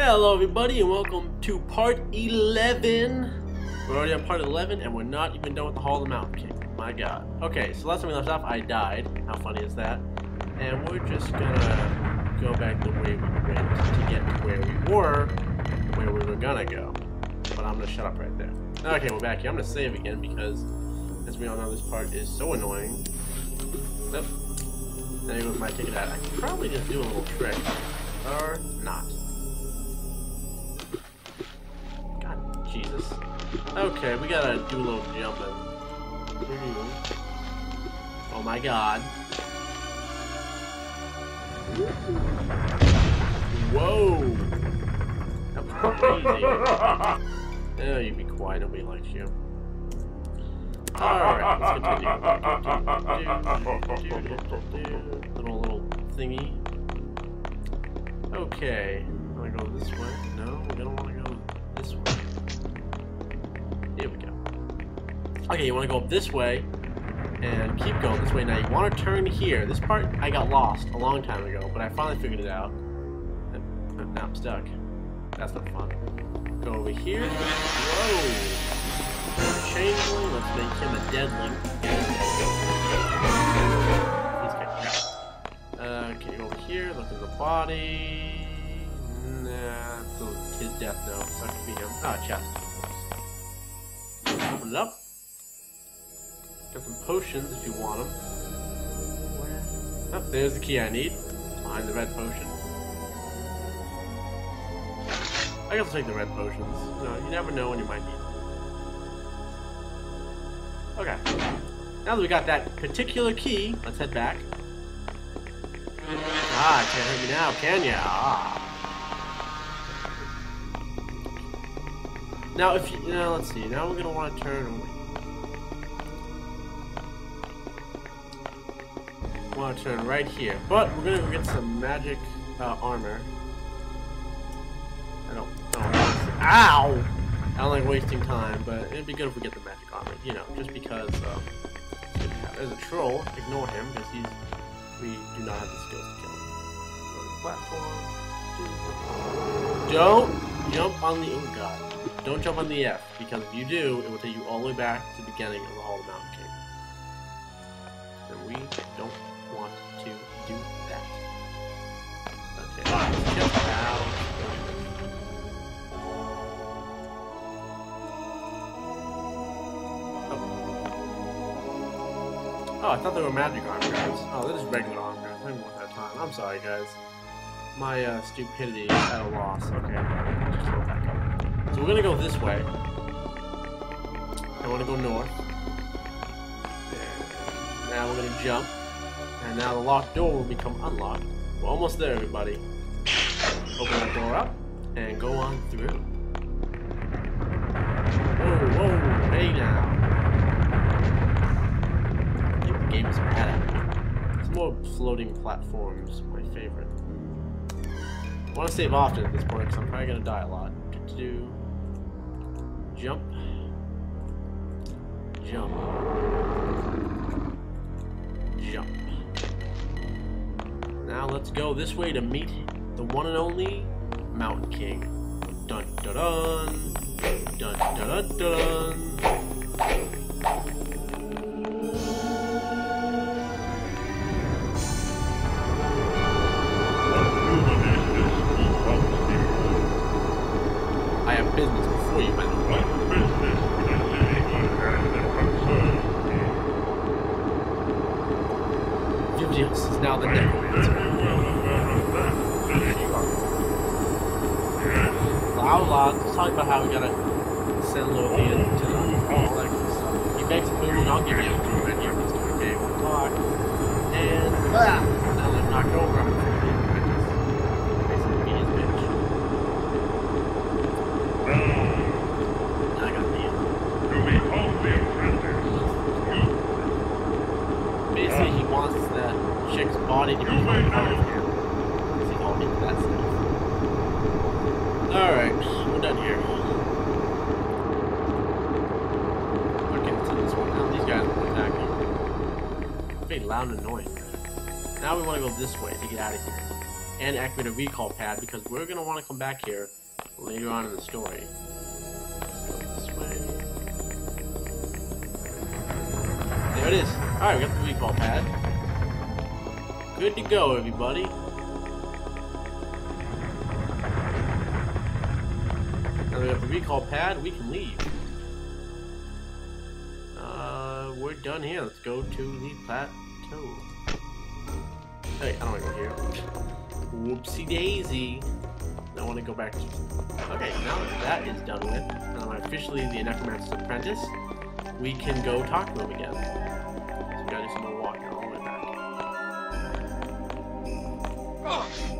Hello everybody and welcome to part 11. We're already on part 11 and we're not even done with the Hall of the Mountain King. My god. Okay, so last time we left off, I died. How funny is that? And we're just gonna go back the way we went to get to where we were, where we were gonna go. But I'm gonna shut up right there. Okay, we're back here. I'm gonna save again because, as we all know, this part is so annoying. Yep. There goes my ticket out. I could probably just do a little trick. Or not. Okay, we gotta do a little jumping. Oh my god. Whoa! That. Oh, you be quiet, nobody likes you. Alright, let's continue. Little, little thingy. Okay, wanna go this way? No, we don't wanna go this way. Okay, you wanna go up this way and keep going this way. Now you wanna turn here. This part I got lost a long time ago, but I finally figured it out. And now I'm stuck. That's not fun. Go over here. Whoa! Changeling, let's make him a deadling. Uh, okay, go over here, look at the body. Nah, his death though. That could be him. Ah, chest. Open it up. Got some potions if you want them. Oh, there's the key I need. Behind the red potion. I guess I'll take the red potions. No, you never know when you might need them. Okay. Now that we got that particular key, let's head back. Ah, can't hurt me now, can ya? Ah. Now, if you, now, let's see. Now we're gonna want to turn. Want to turn right here, but we're gonna get some magic uh, armor. I don't. I don't ow! I don't like wasting time, but it'd be good if we get the magic armor, you know, just because, um, there's a troll, ignore him, because he's, we do not have the skills to kill him. Platform, do, don't jump on the, oh god, don't jump on the F, because if you do, it will take you all the way back to the beginning of the Hall of Mountain King. And we don't want to do that. Okay, out. Oh, I thought they were magic arm guards. Oh, they're just regular arm guards. I didn't want that time. I'm sorry, guys. My uh, stupidity at a loss. Okay, just go back up. So we're gonna go this way. I want to go north. Now we're gonna jump. And now the locked door will become unlocked. We're almost there, everybody. Open that door up and go on through. Whoa, whoa, hey now I think the game is bad at. Some more floating platforms, my favorite. I want to save often at this point because I'm probably going to die a lot. To do jump, jump, jump. Let's go this way to meet the one and only Mountain King. Dun dun dun dun dun dun dun. Loud, loud. Let's talk about how we gotta send Lothian to the all that good stuff. He begs a moon, I'll give you a moon right here. He's gonna be able to talk. And ah, now they're knocked over. Basically, he wants the chick's body to become part of him. Because he's all into that stuff. Alright, we're done here. Look into this one now. These guys are Very loud and annoying. Now we want to go this way to get out of here. and activate a recall pad because we're gonna want to come back here later on in the story. This way. There it is. Alright, we got the recall pad. Good to go, everybody. Now we have the recall pad, we can leave. Done here. Let's go to the plateau. Hey, I don't want to go here. Whoopsie daisy. I want to go back to... Okay, now that that is done with, I'm officially the Necromancer's apprentice, we can go talk to him again. So we gotta do some more walking all the way back. Oh.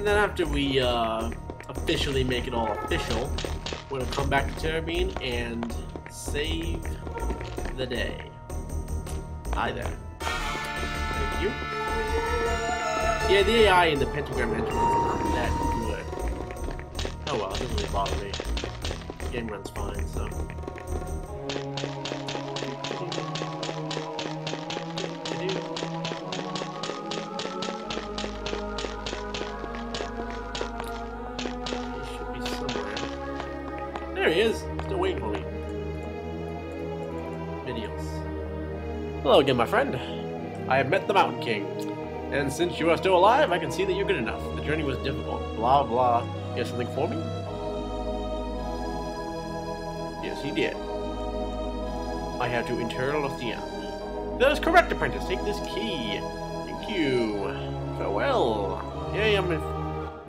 And then after we uh, officially make it all official, we're gonna come back to Tenebrae and save the day. Hi there. Thank you. Yeah, the AI in the pentagram engine is not that good. Oh well, it doesn't really bother me. The game runs fine, so. There he is! Still waiting for me. Videos. Hello again, my friend. I have met the Mountain King. And since you are still alive, I can see that you're good enough. The journey was difficult. Blah, blah. You have something for me? Yes, he did. I had to enter Lothian. That is correct, apprentice. Take this key. Thank you. Farewell. Here I am. if-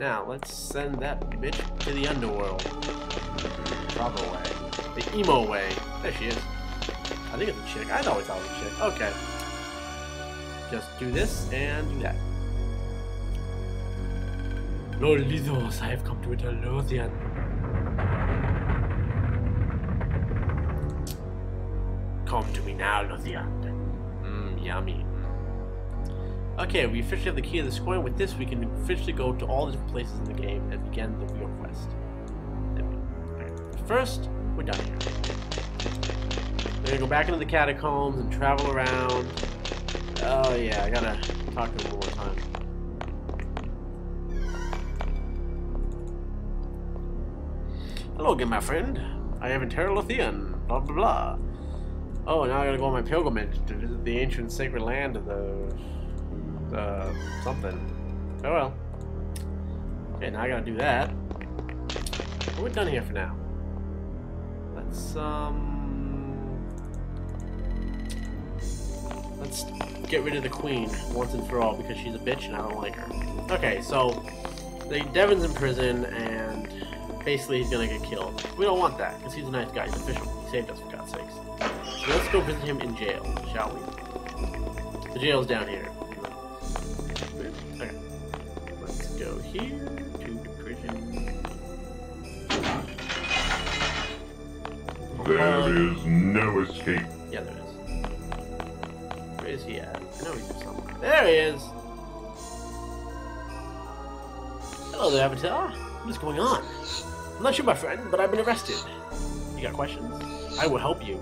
Now, let's send that bitch to the underworld. Proper way. The emo way. There she is. I think it's a chick. I always thought it was a chick. Okay. Just do this and do that. Lord Lithos, I have come to enter Lothian. Come to me now, Lothian. Mmm, yummy. Okay, we officially have the key to this coin. With this, we can officially go to all the different places in the game and begin the real quest. First, we're done here. We're gonna go back into the catacombs and travel around. Oh yeah, I gotta talk to him one more time. Hello again, my friend. I am in blah blah blah. Oh, now I gotta go on my pilgrimage to visit the ancient sacred land of the... Uh, something. Oh well. Okay, now I gotta do that. We're done here for now. Let's, um... Let's get rid of the queen once and for all because she's a bitch and I don't like her. Okay, so the Devon's in prison and basically he's gonna get killed. We don't want that because he's a nice guy. He's official. He saved us for God's sakes. So let's go visit him in jail, shall we? The jail's down here. Here to the prison. There is no escape. Yeah, there is. Where is he at? I know he's here somewhere. There he is! Hello there, Avatar. What is going on? I'm not sure, my friend, but I've been arrested. You got questions? I will help you.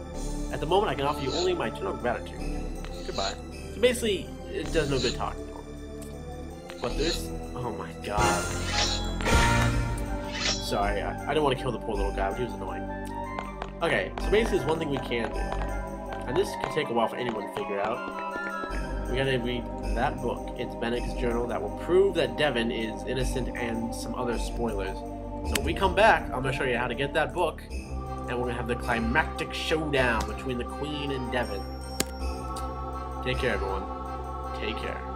At the moment, I can offer you only my eternal gratitude. Goodbye. So basically, it does no good talking to him. But there's... Oh my god. Sorry, I, I didn't want to kill the poor little guy, but he was annoying. Okay, so basically there's one thing we can do. And this could take a while for anyone to figure out. We gotta read that book. It's Bentic's journal that will prove that Devon is innocent and some other spoilers. So when we come back, I'm gonna show you how to get that book, and we're gonna have the climactic showdown between the Queen and Devon. Take care, everyone. Take care.